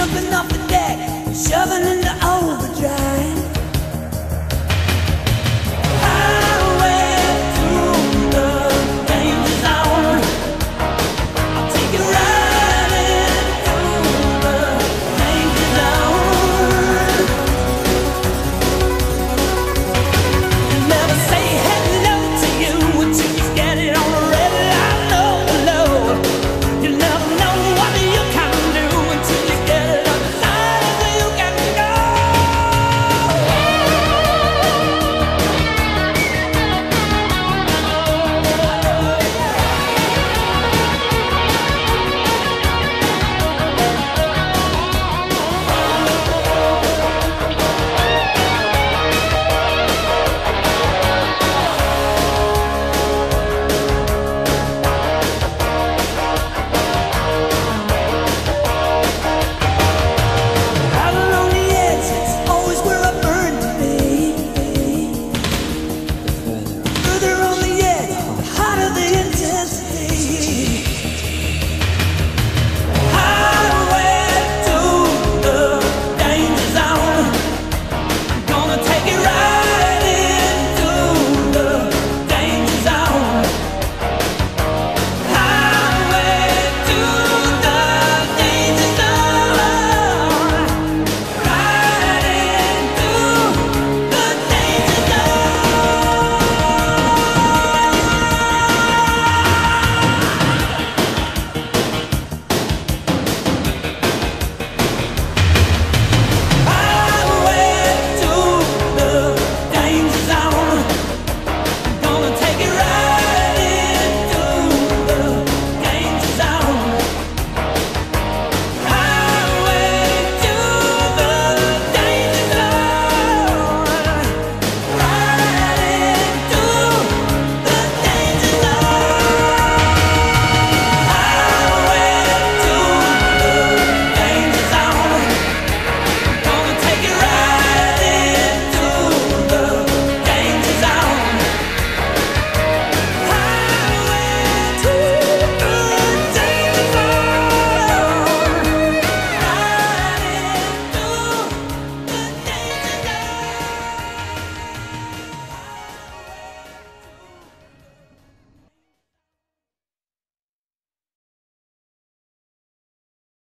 jumping off the deck, shoving into overdrive.